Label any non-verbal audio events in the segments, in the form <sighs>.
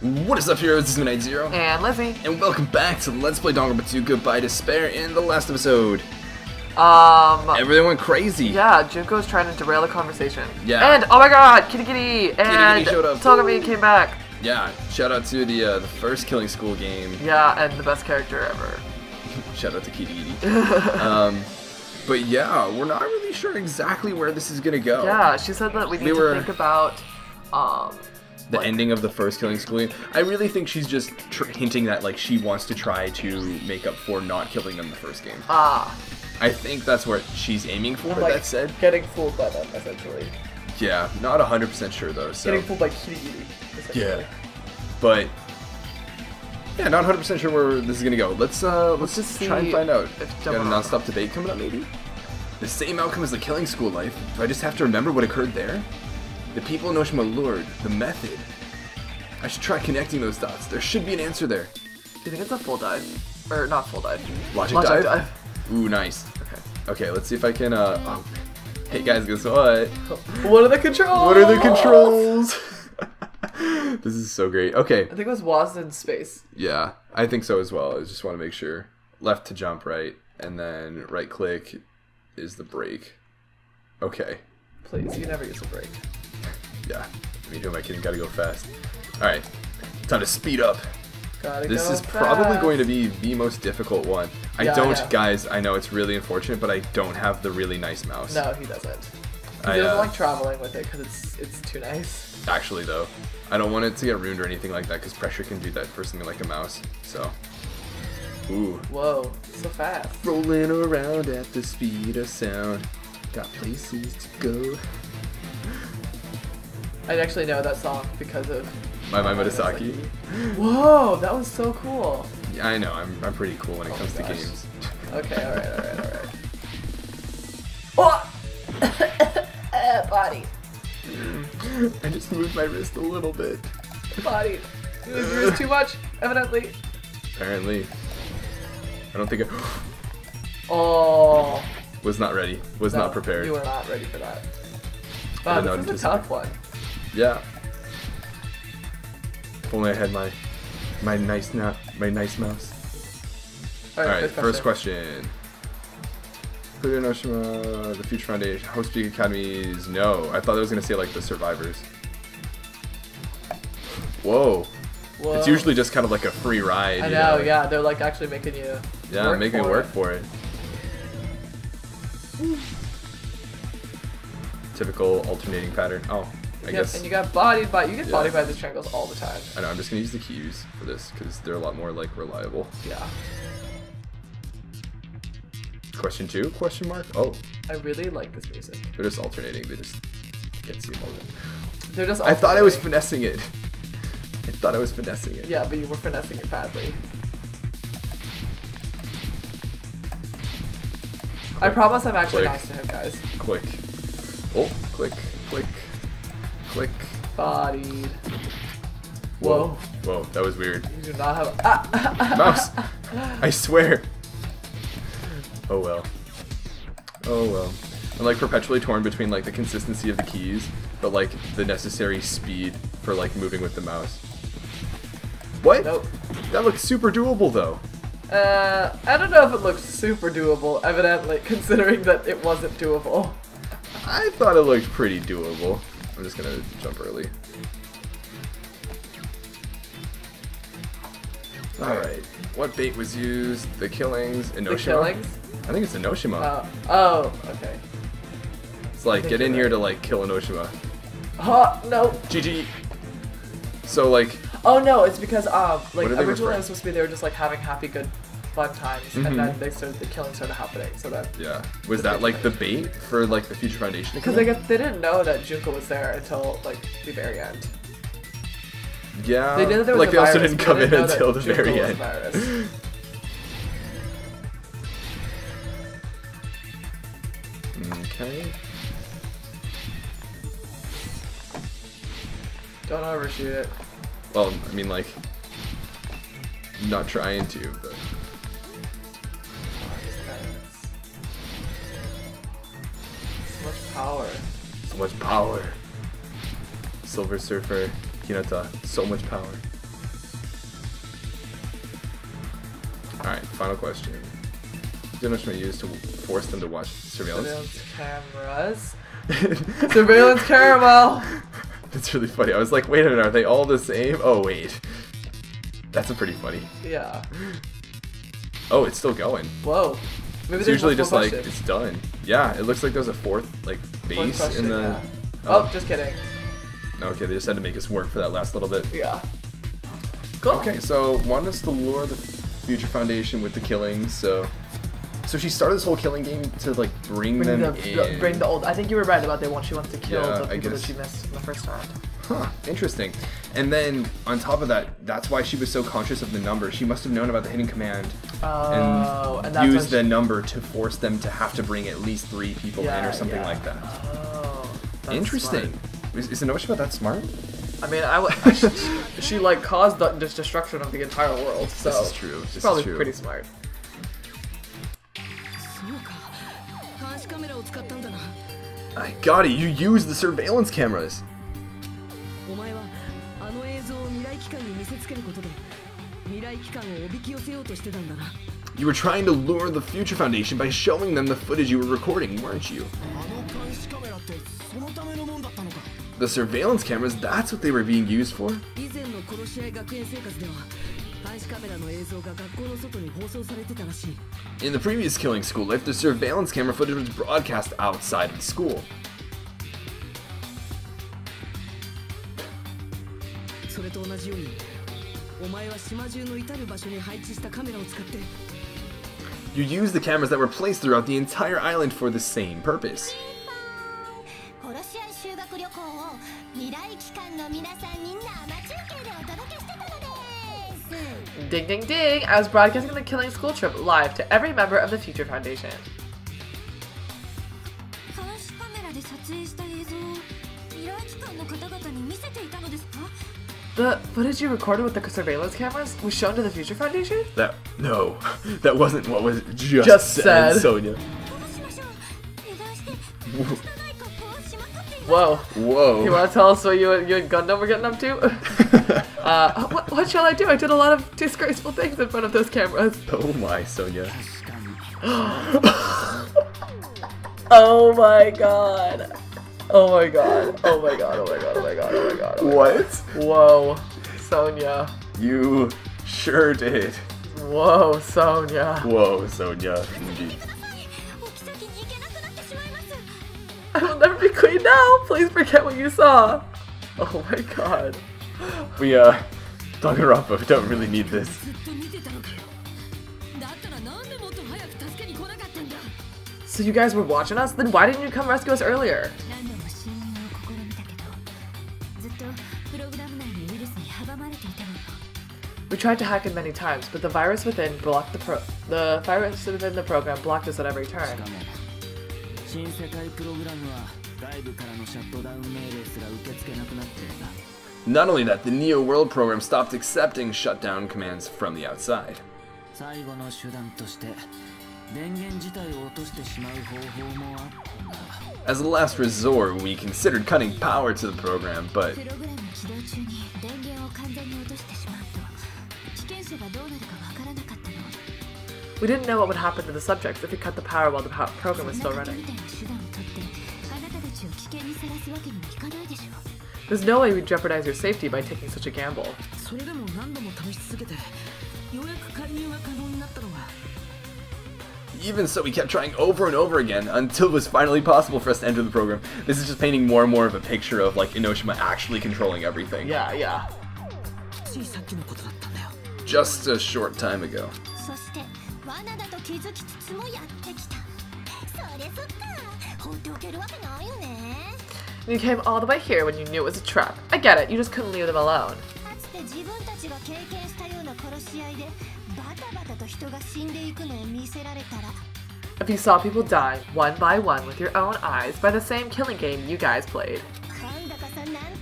What is up, heroes? This is Midnight Zero, And Lizzie. and welcome back to Let's Play Danganronpa Goodbye Despair. In the last episode, Um, everything went crazy. yeah, Junko's trying to derail the conversation. Yeah. And, oh my god, Kitty Kitty! And Kitty showed up. Togami came back. Yeah, shout out to the uh, the first Killing School game. Yeah, and the best character ever. <laughs> Shout out to Kitty Kitty. um, but yeah, we're not really sure exactly where this is gonna go. Yeah, she said that we need They to were- think about, um, the ending of the first Killing School. I really think she's just tr- hinting that like she wants to try to make up for not killing them the first game. ah, I think that's what she's aiming for. like, that said, getting fooled by them, essentially. yeah, not hundred percent sure though. So Getting fooled by essentially. yeah, but yeah, not hundred percent sure where this is gonna go. Let's uh, let's, just just try and find out. if Got a non-stop debate coming up, maybe. The same outcome as the Killing School life. Do I just have to remember what occurred there? The people Enoshima lured. The method. I should try connecting those dots. There should be an answer there. Do you think it's a full dive? Or not full dive. Logic, Logic dive? dive. Ooh, nice. Okay. Okay, let's see if I can. Uh, oh. Hey guys, guess what? <laughs> What are the controls? What are the controls? <laughs> this is so great. Okay, I think it was was in space. yeah, I think so as well. I just want to make sure. Left to jump, right, and then right click is the break. Okay, Please, you never use a brake. yeah. I mean, my kid. I? Gotta go fast. All right, time to speed up. Gotta This go is probably going to be the most difficult one. I Yeah, don't, guys. I know it's really unfortunate, but I don't have the really nice mouse. No, he doesn't. I, he doesn't uh, like traveling with it because it's it's too nice. Actually, though, I don't want it to get ruined or anything like that because pressure can do that for something like a mouse. So, ooh, Whoa, so fast. rolling around at the speed of sound. Got places to go. I actually know that song because of My my Murasaki. Whoa, that was so cool. Yeah, I know. I'm, I'm pretty cool when it Oh comes to games. Okay, alright, alright, alright. <laughs> Oh! <coughs> Uh, body, I just moved my wrist a little bit. body. You use too much, evidently. Apparently, I don't think I <gasps> Oh. Was not ready. Was no, not prepared. You were not ready for that. Wow, not this is a tough one. Yeah. If only I had my my nice na- my nice mouse. All right, first question. Who Enoshima, the Future Foundation, Hope's Peak Academies? No, I thought I was gonna say like the survivors. Whoa, Whoa. it's usually just kind of like a free ride. I you know, yeah, they're like actually making you. Yeah, making it for work for it. Typical alternating pattern. Oh, I Yep, guess. And you got bodied by you get Yeah. bodied by these triangles all the time. I know. I'm just gonna use the keys for this because they're a lot more like reliable. Yeah. Question two? Question mark? Oh, I really like this music. they're just alternating. They just get to They're just. I thought I was finessing it. <laughs> I thought I was finessing it. Yeah, but you were finessing it badly. I promise I'm actually Click. nice to him, guys. Click. Oh, click, click, click. Bodied. Whoa. Whoa, that was weird. You do not have. Ah, <laughs> Mouse! I swear. Oh well. Oh well. I'm like perpetually torn between like the consistency of the keys, but like the necessary speed for like moving with the mouse. What? Nope. That looks super doable though. Uh, I don't know if it looks super doable, evidently, <laughs> considering that it wasn't doable. I thought it looked pretty doable. I'm just gonna jump early. Alright. What bait was used? The killings? Enoshima? The killings? I think it's Enoshima. Uh, oh, okay. it's like, get in here to like kill Enoshima. Oh, no. GG. So like, Oh, no, it's because, um, like, What are they originally referring- it was supposed to be they were just, like, having happy, good, fun times, Mhm. and then they started, the killing started happening, so that. yeah, was that like the bait for like the Future Foundation? Because they, in? got, they didn't know that Junko was there until, like, the very end. yeah, They knew that there was like they also didn't come in didn't know until the Junko very end. <laughs> Okay. Don't overshoot it. Well, I mean, like, not trying to, but. So much power. So much power. Silver Surfer, Hinata, so much power. Alright, final question. How much am use to force them to watch surveillance? Surveillance cameras? <laughs> surveillance caramel! <laughs> It's really funny. I was like, wait a minute, are they all the same? Oh, wait. That's a pretty funny. Yeah. <gasps> Oh, it's still going. Whoa. Maybe It's usually just multiple like, it's done. Yeah, it looks like there's a fourth, like, base question, in the... yeah. Oh, oh just kidding. Okay, they just had to make us work for that last little bit. Yeah. Cool. Okay, so want us to lure the Future Foundation with the killings, so... So she started this whole killing game to, like, bring, Bring them the, in. bring the old. I think you were right about they want. She wants to kill Yeah, the I people that she missed the first round. Huh, interesting. And then, on top of that, that's why she was so conscious of the number. She must have known about the hidden command Oh, and, and, used she- the number to force them to have to bring at least three people in or something yeah. like that. Oh, Interesting. smart. Is, is Enoshima that smart? I mean, I w- <laughs> she, she like caused the destruction of the entire world. So This is true. This She's is probably true. pretty smart. I got it. You used the surveillance cameras. You were trying to lure the Future Foundation by showing them the footage you were recording, weren't you? The surveillance cameras, that's what they were being used for? In the previous killing school life, the surveillance camera footage was broadcast outside of the school. You use the cameras that were placed throughout the entire island for the same purpose. Ding ding ding! I was broadcasting the Killing School Trip live to every member of the Future Foundation. The footage you recorded with the surveillance cameras was shown to the Future Foundation? That no, <laughs> that wasn't what was just, just said, said. Sonia. <laughs> Whoa. Whoa. You want to tell us what you, you and Gundham were getting up to? <laughs> uh, what, what, shall I do? I did a lot of disgraceful things in front of those cameras. Oh my, Sonia. <gasps> oh my god. Oh my god. Oh my god. Oh my god. Oh my god. Oh my god. Oh my what? Whoa. Sonia. You sure did. Whoa, Sonia. Whoa, Sonia. <laughs> I will never be queen now. Please forget what you saw. Oh my god. We, uh, Danganronpa, we don't really need this. So you guys were watching us? Then why didn't you come rescue us earlier? We tried to hack it many times, but the virus within blocked the pro- the virus within the program blocked us at every turn. かも新世界プログラムは外部からのシャットダウン命令すら受け付けなくなっていた Not only that, the Neo World program stopped accepting shutdown commands from the outside. 最後の手段として電源自体を落としてしまう方法もあったんだ As a last resort, we considered cutting power to the program, but We didn't know what would happen to the subjects if we cut the power while the power program was still running. There's no way we'd jeopardize your safety by taking such a gamble. Even so, we kept trying over and over again until it was finally possible for us to enter the program. This is just painting more and more of a picture of, like, Enoshima actually controlling everything. Yeah, yeah. Just a short time ago. そして罠だと気づきつつもやってきたそれそっか放っておけるわけないよね And you came all the way here when you knew it was a trap. I get it, you just couldn't leave them alone. かつて自分たちが経験したような殺し合いでバタバタと人が死んでいくのを見せられたら If you saw people die one by one with your own eyes by the same killing game you guys played. 今度こそなん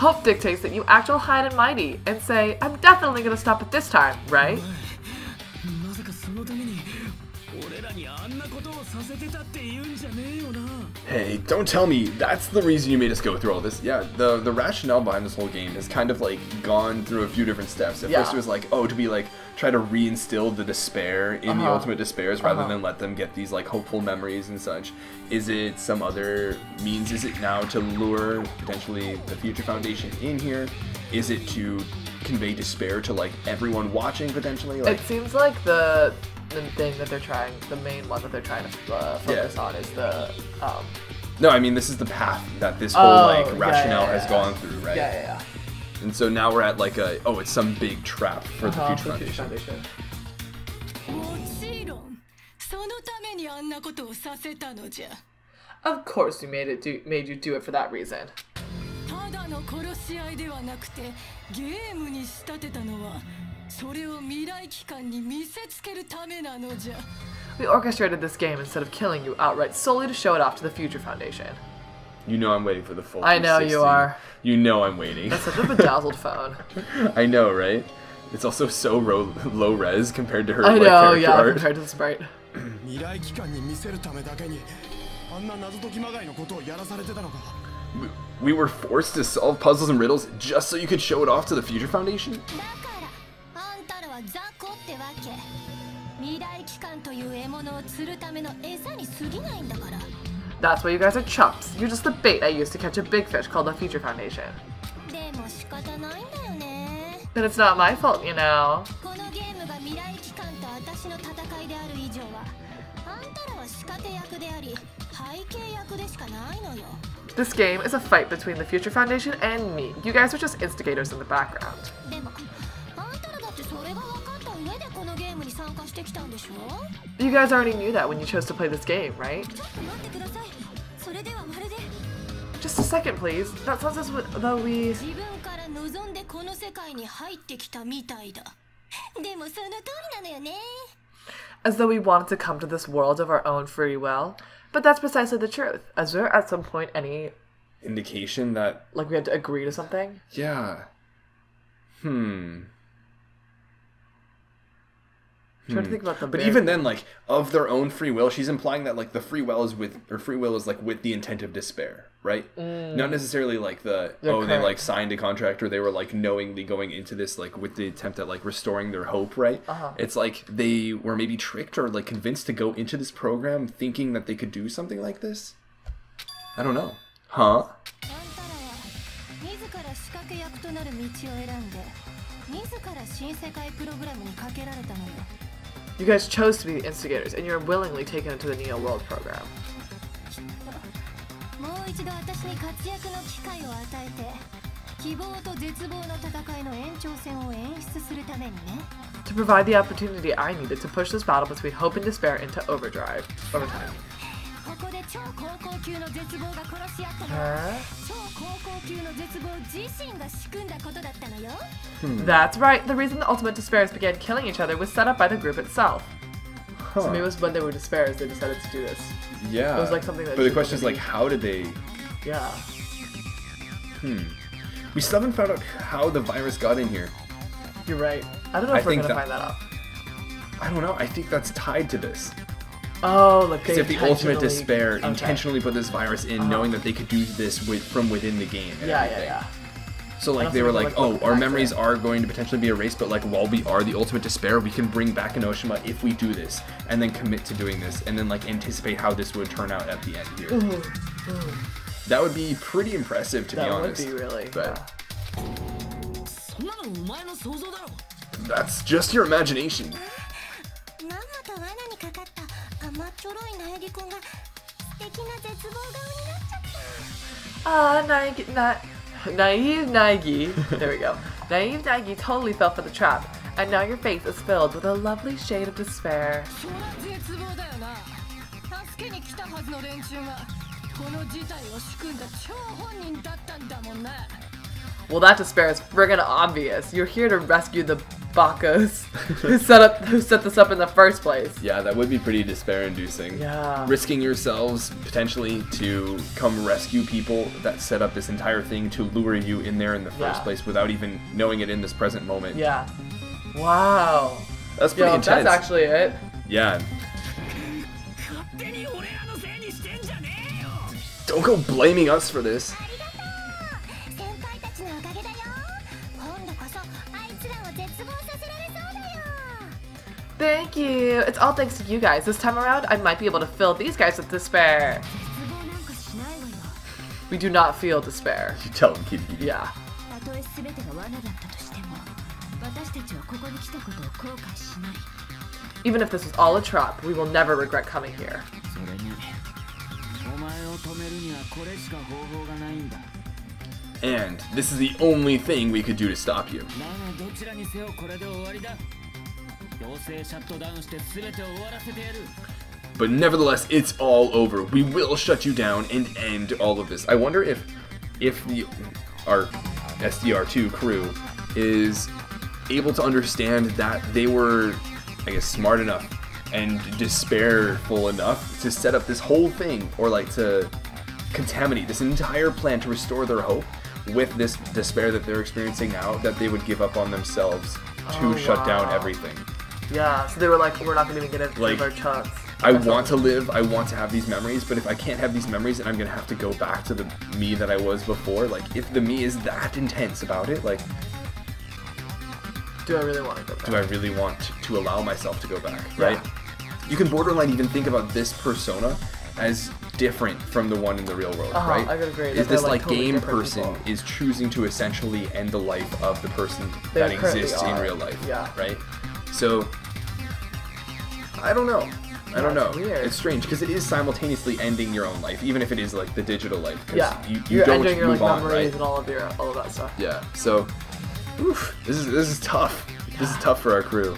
Hope dictates that you act all high and mighty and say, I'm definitely gonna stop it this time, right? Hey, don't tell me that's the reason you made us go through all this. Yeah, the the rationale behind this whole game has kind of like gone through a few different steps. At Yeah. first, it was like, oh, to be like try to reinstill the despair in the Uh-huh. ultimate despairs rather Uh-huh. than let them get these like hopeful memories and such. Is it some other means? Is it now to lure potentially the Future Foundation in here? Is it to convey despair to like everyone watching potentially? Like, It seems like the the thing that they're trying, the main one that they're trying to uh, focus Yeah. on is the um, no, I mean this is the path that this whole Oh, like yeah, rationale yeah, has yeah. gone through, right? yeah, yeah, yeah. And so now we're at like a oh, it's some big trap for the Uh-huh, Future for the Foundation. Foundation. もちろんそのためにあんなことをさせたのじゃ Of course, we made it do made you do it for that reason. ただの殺し合いではなくてゲームに仕立てたのは それを未来機関に見せつけるためなのじゃ We orchestrated this game instead of killing you outright solely to show it off to the Future Foundation. You know I'm waiting for the full. I know you 360. are. You know I'm waiting. That's such a bedazzled <laughs> phone. I know, right? It's also so ro- low res compared to her I like, know, character yeah, art. compared to the sprite. <clears throat> 未来機関に見せるためだけにあんな謎解きまがいのことをやらされてたのか We were forced to solve puzzles and riddles just so you could show it off to the Future Foundation. だからあんたらは雑魚ってわけ未来機関という獲物を釣るための餌に過ぎないんだから That's why you guys are chumps. You're just the bait I used to catch a big fish called the Future Foundation. でも仕方ないんだよね But it's not my fault, you know. このゲームが未来機関と私の戦いである以上はあんたらは仕掛け役であり背景役でしかないのよ This game is a fight between the Future Foundation and me. You guys are just instigators in the background. で You guys already knew that when you chose to play this game, right? ちょっと待ってくださいそれではまるで Just a second, please. That sounds as though we. 自分から望んでこの世界に入ってきたみたいだでもその通りなのよね as though we wanted to come to this world of our own free will. But that's precisely the truth. Is there at some point any Indication that like we had to agree to something? yeah. Hmm. I'm trying to think about the But big- even then, like of their own free will, she's implying that like the free will is with or free will is like with the intent of despair, right? Not necessarily like the They're oh they correct. like signed a contract or they were like knowingly going into this like with the attempt at like restoring their hope, right? Uh-huh. It's like they were maybe tricked or like convinced to go into this program thinking that they could do something like this. I don't know, huh? あんたらは自ら仕掛け役となる道を選んで自ら新世界プログラムにかけられたのよ You guys chose to be the instigators, and you're willingly taken into the Neo World program. To provide the opportunity I needed to push this battle between hope and despair into overdrive. Overtime. ここで超高校級の絶望が殺し合ったのは Huh? 超高校級の絶望自身が仕組んだことだったのよ That's right. The reason the ultimate despairs began killing each other was set up by the group itself. So maybe it was when they were despairs they decided to do this. Yeah. It was, like, something that But the should question is maybe- like, how did they? Yeah. We still haven't found out how the virus got in here. You're right. I don't know I if we're think gonna that- find that out. I don't know. I think that's tied to this. Oh, like they. if the ultimate despair okay. intentionally put this virus in, uh knowing that they could do this with, from within the game. yeah, everything. yeah, yeah. So like they were like, oh, our memories are going to potentially be erased, but like while we are the ultimate despair, we can bring back Enoshima if we do this, and then commit to doing this, and then like anticipate how this would turn out at the end here. Mm -hmm. That would be pretty impressive to that be honest. That would be really. But yeah. that's just your imagination. <laughs> Ah, 甘っちょろい苗木くんが素敵な絶望顔になっちゃったあー苗木な naive Naegi. there we go. naive Naegi totally fell for the trap, and now your face is filled with a lovely shade of despair. Well, that despair is friggin' obvious. You're here to rescue the who set up who set this up in the first place. Yeah, that would be pretty despair-inducing. Yeah, risking yourselves potentially to come rescue people that set up this entire thing to lure you in there in the first yeah. place without even knowing it in this present moment. Yeah. Wow. That's pretty Yo, intense. That's actually it. Yeah. Don't go blaming us for this. Thank you! It's all thanks to you guys. This time around, I might be able to fill these guys with despair. We do not feel despair. You tell them, Kitty. Yeah. Even if this was all a trap, we will never regret coming here. And this is the only thing we could do to stop you. But nevertheless, it's all over. We will shut you down and end all of this. I wonder if if the our SDR2 crew is able to understand that they were, I guess, smart enough and despairful enough to set up this whole thing or like to contaminate this entire plan to restore their hope with this despair that they're experiencing now that they would give up on themselves to Oh, shut down everything. Yeah, so they were like, we're not gonna even get it Like- our chance. I want to live, I want to have these memories, but if I can't have these memories, and I'm gonna have to go back to the me that I was before. Like, if the me is that intense about it, like, Do I really want to go back? do I really want to, to allow myself to go back, right? You can borderline even think about this persona as different from the one in the real world, Uh-huh, right? I would agree Is this they're, like, like totally game person people. is choosing to essentially end the life of the person They that currently exists in real life, yeah. right? So, I don't know. I don't know. it's weird. It's strange because it is simultaneously ending your own life, even if it is like the digital life. Yeah, you, you are don't ending your like on, memories right? and all of your all of that stuff. Yeah. So, oof, this is this is tough. This is tough for our crew.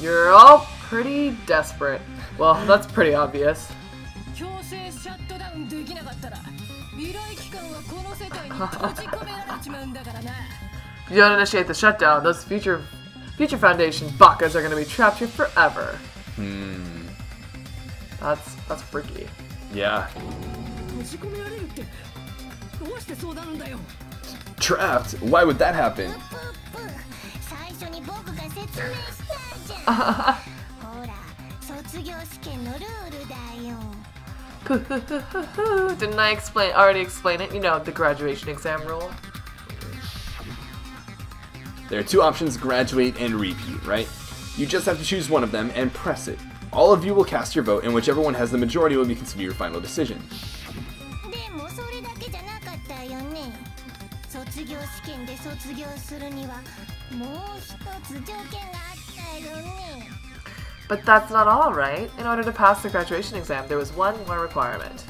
You're all pretty desperate. Well, that's pretty obvious. <laughs> you don't initiate the shutdown, those future future foundation bakas are gonna be trapped here forever. Hmm. That's that's freaky. Yeah. Trapped? Why would that happen? <laughs> <laughs> Didn't I explain already explain it? You know, the graduation exam rule. There are two options: graduate and repeat. Right? You just have to choose one of them and press it. All of you will cast your vote, and whichever one has the majority will be considered your final decision. <laughs> でもそれだけじゃなかったよね卒業試験で卒業するにはもう一つ条件があったよね But that's not all, right? In order to pass the graduation exam, there was one more requirement.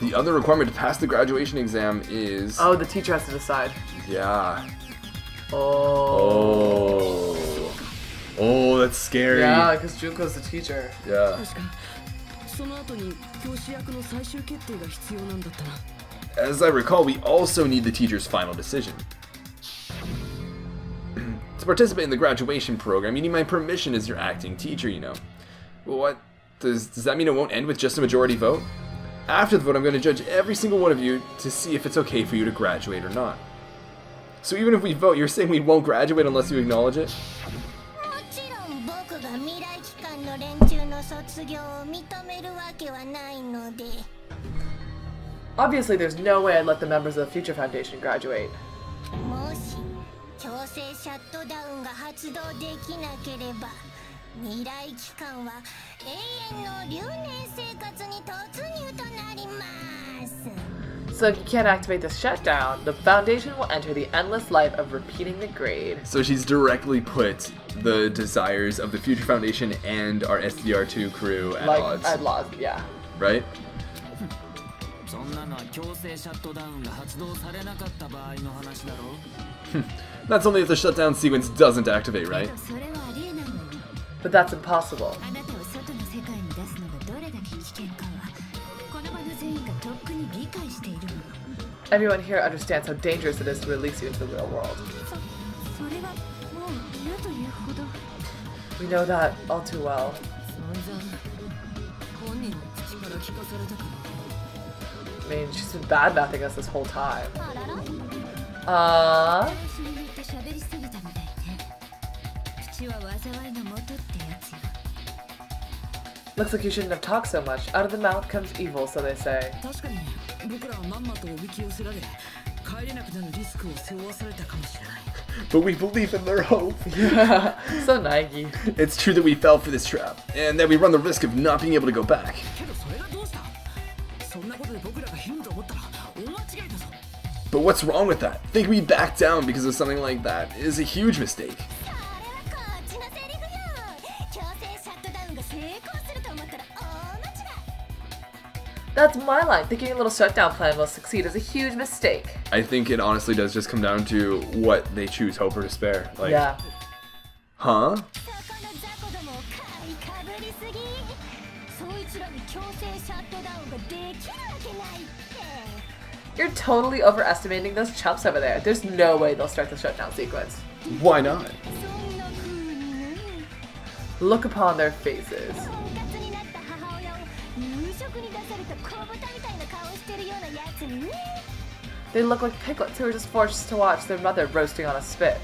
The other requirement to pass the graduation exam is Oh, the teacher has to decide. yeah. Oh. Oh. Oh, that's scary. Yeah, because Junko's the teacher. Yeah. 確かその後に教師役の最終決定が必要なんだったな As I recall, we also need the teacher's final decision. To participate in the graduation program, you need my permission as your acting teacher, you know. What? Does, does that mean it won't end with just a majority vote? After the vote, I'm going to judge every single one of you to see if it's okay for you to graduate or not. So even if we vote, you're saying we won't graduate unless you acknowledge it? Obviously, there's no way I'd let the members of the Future Foundation graduate. もし強制シャットダウンが発動できなければ未来機関は永遠の留年生活に突入となります So if you can't activate the shutdown, the Foundation will enter the endless life of repeating the grade. So she's directly put the desires of the Future Foundation and our SDR2 crew at Like, odds, I'd lost, yeah. right? <laughs> そんなのは強制シャットダウンが発動されなかった場合の話だろ <laughs> That's only if the shutdown sequence doesn't activate, right? But that's impossible. Everyone here understands how dangerous it is to release you into the real world. We know that all too well. I mean, she's been badmouthing us this whole time. Uh... Looks like you shouldn't have talked so much. Out of the mouth comes evil, so they say. But we believe in their hope. Yeah. <laughs> so Nike. It's true that we fell for this trap, and that we run the risk of not being able to go back. But what's wrong with that? Think we back down because of something like that is a huge mistake. That's my line. Thinking a little shutdown plan will succeed is a huge mistake. I think it honestly does just come down to what they choose, hope or despair. Like, yeah. Huh? You're totally overestimating those chumps over there. There's no way they'll start the shutdown sequence. Why not? Look upon their faces. They look like piglets who are just forced to watch their mother roasting on a spit.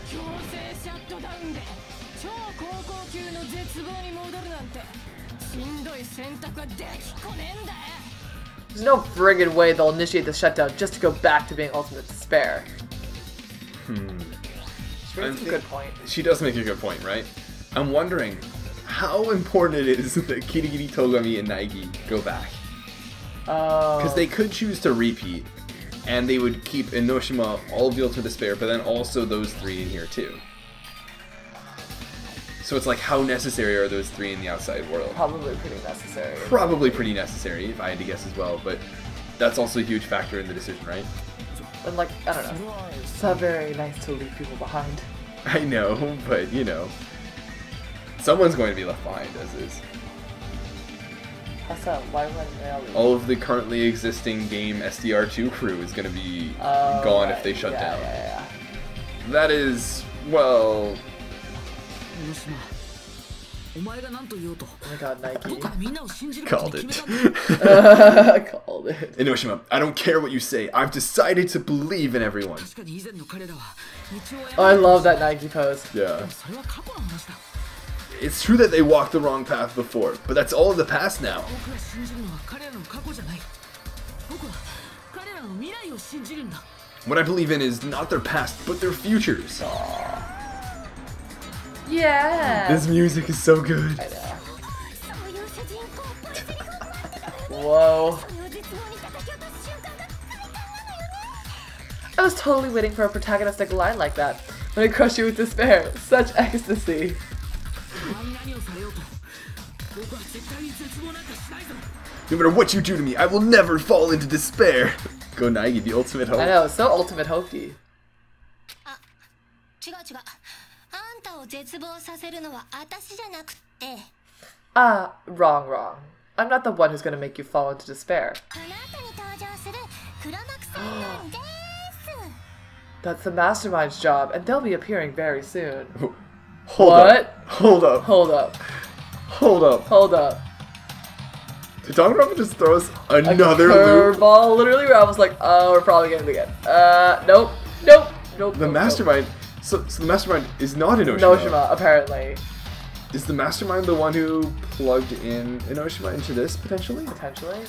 There's no friggin' way they'll initiate the shutdown just to go back to being ultimate despair. Hmm. She makes a good point. She does make a good point, right? I'm wondering how important it is <laughs> that Kirigiri Togami and Naegi go back. Oh. Because they could choose to repeat, and they would keep Enoshima all of the Ultimate Despair, but then also those three in here too. So it's like, how necessary are those three in the outside world? probably pretty necessary. Probably pretty necessary, if I had to guess as well, but that's also a huge factor in the decision, right? And like, I don't know. It's not very nice to leave people behind. <laughs> I know, but you know. Someone's going to be left behind, as is. Rally? All of the currently existing game SDR2 crew is going to be oh, gone right. if they shut yeah, down. Yeah, yeah. That is, well. <laughs> Called it. <laughs> called it. Enoshima, I don't care what you say. I've decided to believe in everyone. I love that Nike post. Yeah. It's true that they walked the wrong path before, but that's all in the past now. What I believe in is not their past, but their futures. Yeah. This music is so good. Whoa. I was totally waiting for a protagonistic line like that when it crush you with despair. Such ecstasy. No matter what you do to me, I will never fall into despair. Go Naegi, the ultimate hope. I know, so ultimate hokey. Ah, uh, wrong, wrong. I'm not the one who's gonna make you fall into despair. That's the mastermind's job, and they'll be appearing very soon. <laughs> Hold what? Up. Hold up. Hold up, Hold up. hold up. Did Danganronpa just throw us another loop? curveball, literally, where I was like, oh, we're probably getting it again. Uh, nope, nope, nope. The nope, mastermind. So, so the mastermind is not Nope. Enoshima. Noshima, apparently. Is the mastermind the one who plugged in Enoshima into this potentially? Potentially.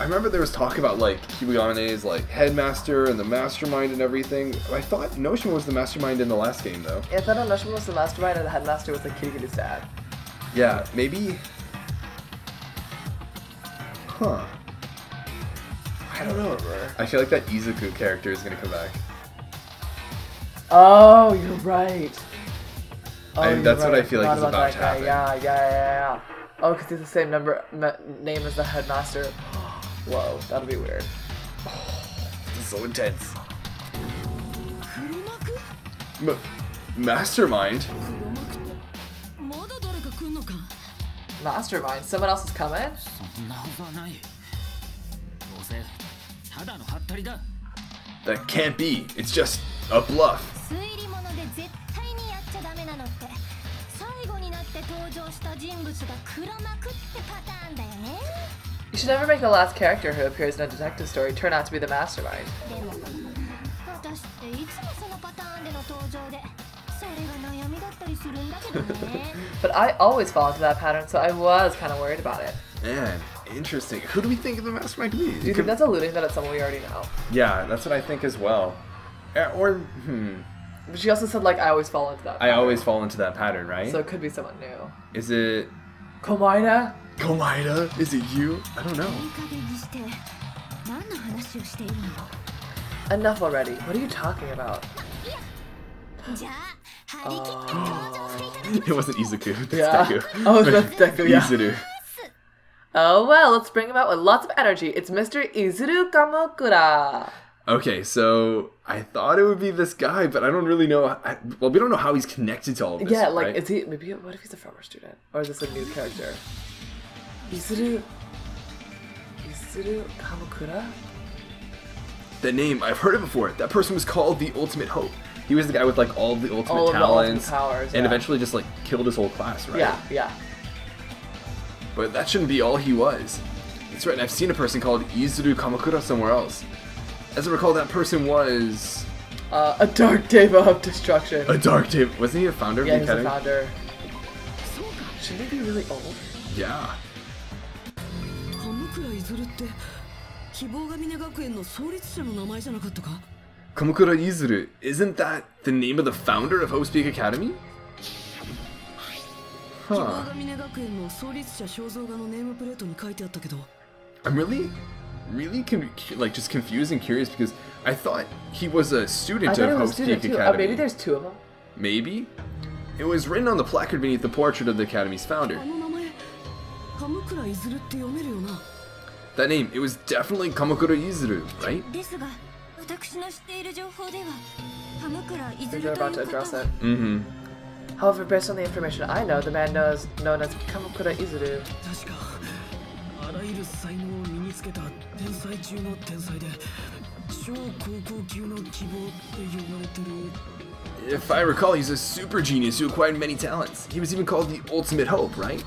I remember there was talk about like Kibugane's like headmaster and the mastermind and everything. I thought Enoshima was the mastermind in the last game though. Yeah, I thought Noshima was the mastermind and the headmaster was like Kirigiri's dad. Yeah, maybe. Huh. I don't know. Bro. I feel like that Izuku character is gonna come back. Oh, you're right. Oh, I- you're that's what I feel like is about that to guy. happen. Yeah, yeah, yeah, yeah. Oh, because he's the same number name as the headmaster. Whoa, that'll be weird. This <sighs> is so intense. 黒幕 M- mastermind. 黒幕ってまだ誰か来んのか Mastermind. Someone else is coming. そんなはずはないどうせただのハったりだ That can't be. It's just a bluff. 推理物で絶対にやっちゃダメなのって最後になって登場した人物が黒幕ってパターンだよね You should never make the last character who appears in a detective story turn out to be the mastermind. <laughs> but I always fall into that pattern, so I was kind of worried about it. Man, interesting. Who do we think the mastermind is? be? Do you think that's alluding that it's someone we already know? Yeah, that's what I think as well. Eh, or, hmm. But she also said, like, I always fall into that pattern. I always fall into that pattern, right? So it could be someone new. Is it... Komina? Pomaida? Is it you? I don't know. Enough already. What are you talking about? Uh, <laughs> it wasn't Izuku. That's yeah. Deku. <laughs> Oh, that's <laughs> Deku, yeah. Izuru. Oh well, let's bring him out with lots of energy. It's Mr. Izuru Kamukura. Okay, so I thought it would be this guy, but I don't really know. I, well, we don't know how he's connected to all of this. Yeah, like right? is he? Maybe what if he's a former student, or is this a new character? Izuru. Izuru Kamukura. the name I've heard it before. That person was called the Ultimate Hope. He was the guy with like all the ultimate All of the ultimate talents, powers, and eventually just like killed his whole class, right? Yeah, yeah. But that shouldn't be all he was. That's right. and I've seen a person called Izuru Kamukura somewhere else. As I recall, that person was Uh, a dark deva of destruction. a Dark Tape. Wasn't he a founder yeah, of the academy? founder. Shouldn't he be really old? Yeah. それって希望が峰学園の創立者の名前じゃなかったか Kamukura Izuru, isn't that the name of the founder of Hope's Peak Academy? Huh. I'm really, really like just confused and curious because I thought he was a student of Hope's Peak oh, Academy. Oh, maybe there's two of them. Maybe. It was written on the placard beneath the portrait of the academy's founder. あの名前、Kamukura Izuru って読めるよな。that name, it was definitely Kamukura Izuru, right? I you're about to address it. Mm-hmm. However, based on the information I know, the man knows known as Kamukura Izuru. If I recall, he's a super genius who acquired many talents. He was even called the ultimate hope, right?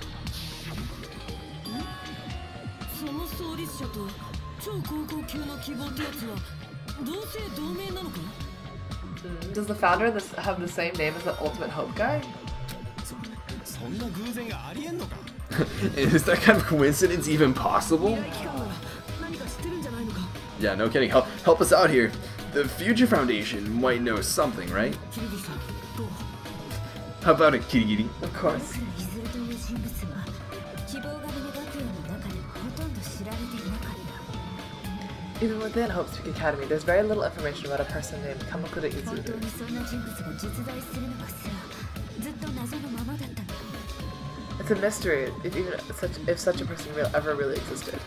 と超高校級の希望ってやつは同姓同名なのか Does the founder this, have the same name as the Ultimate Hope guy? そんな偶然がありえんのか <laughs> Is that kind of coincidence even possible? 未来機関なら何か知ってるんじゃないのか Yeah, no kidding. Help, help us out here. The Future Foundation might know something, right? キリギリさんどう How about it, Kirigiri? Of course. Even within Hope's Peak Academy, there's very little information about a person named Kamukura Izuru. It's a mystery if even such if such a person real, ever really existed.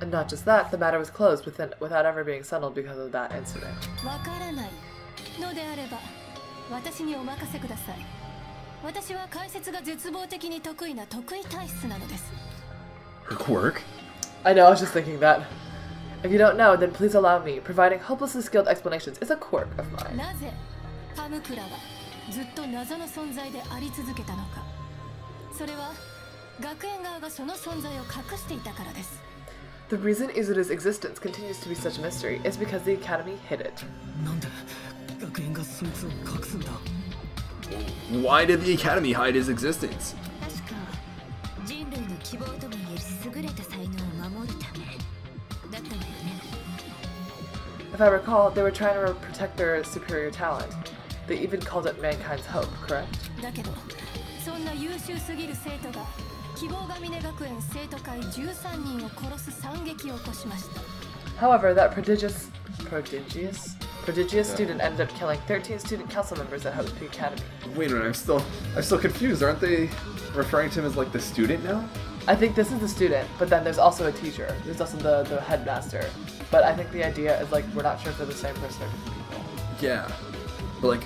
And not just that, the matter was closed within, without ever being settled because of that incident. 私は解説が絶望的に得意な得意体質なのです quirk? I know, I was just thinking that. If you don't know, then please allow me. Providing hopelessly skilled explanations is a quirk of mine. The reason Izuru's existence continues to be such a mystery is because the academy hid it. Why did the Academy hide his existence? 確か人類の希望ともいえる優れた才能を守るためだったわよね If I recall, they were trying to protect their superior talent. They even called it mankind's hope, correct? だけどそんな優秀すぎる生徒が希望が峰学園生徒会13人を殺す惨劇を起こしました However, that prodigious, prodigious, prodigious student ended up killing 13 student council members at Hope's Peak Academy. Wait a minute, I'm still, I'm still confused. Aren't they referring to him as like the student now? I think this is the student, but then there's also a teacher. There's also the, the headmaster. But I think the idea is like we're not sure if they're the same person or different people. Yeah, but like,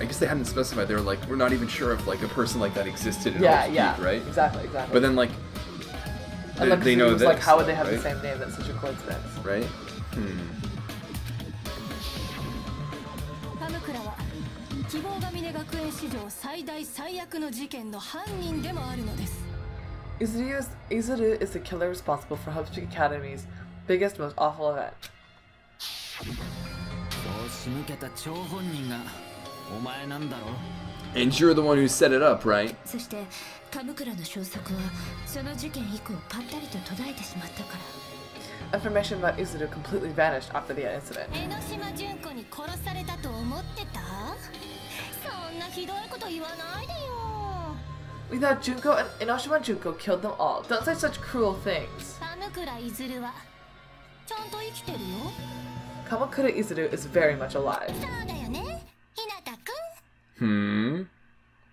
I guess they hadn't specified. They were like, we're not even sure if like a person like that existed in Yeah, Hope's yeah, Peak, right? Exactly, exactly. But then like, they, like, they know this. Like, how would they have right? the same name? That's such a coincidence. Right? Hmm. Izuru is, Izuru is the killer responsible for Hope's Peak Academy's biggest, most awful event. そう仕向けた張本人がお前なんだろう and you're the one who set it up, right? Information about Izuru completely vanished after the incident. We thought Junko and Enoshima Junko killed them all. Don't say such cruel things. Kamukura Izuru is very much alive. Hmm?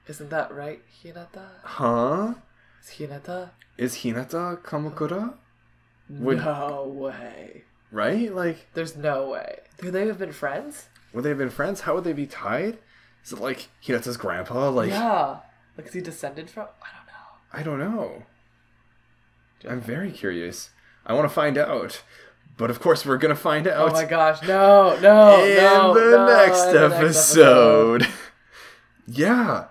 Isn't that right, Hinata? Huh? Is Hinata? Is Hinata Kamukura? Would, No way. Right? Like, There's no way. Could they have been friends? would they have been friends? How would they be tied? Is it like Hinata's grandpa? Like, Yeah. Like, is he descended from? I don't know. I don't know. I'm very curious. I want to find out. But of course, we're going to find out Oh my gosh, no, no, in no, the no, next in the next episode. Yeah.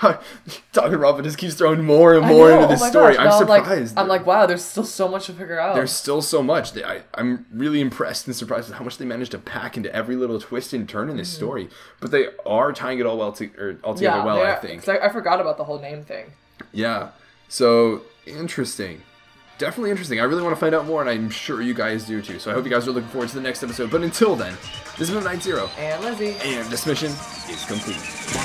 <laughs> Talking Robin just keeps throwing more and more know, into oh this my story. gosh, I'm surprised. I'm like, I'm like, wow, there's still so much to figure out. There's still so much. They- I, I'm really impressed and surprised at how much they managed to pack into every little twist and turn in this mm. story. But they are tying it all well to, or all together yeah, well, I think. I, I forgot about the whole name thing. Yeah. So interesting. Definitely interesting. I really want to find out more, and I'm sure you guys do too. So I hope you guys are looking forward to the next episode. But until then, this has been Night Zero, And Lizzie. and this mission is complete. 大